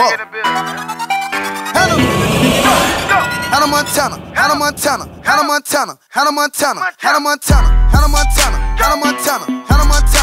Whoa. Hannah. Hannah Montana, Hannah Montana, Hannah Montana, Hannah Montana, Hannah Montana, Hannah Montana, Hannah Montana, Hannah Montana.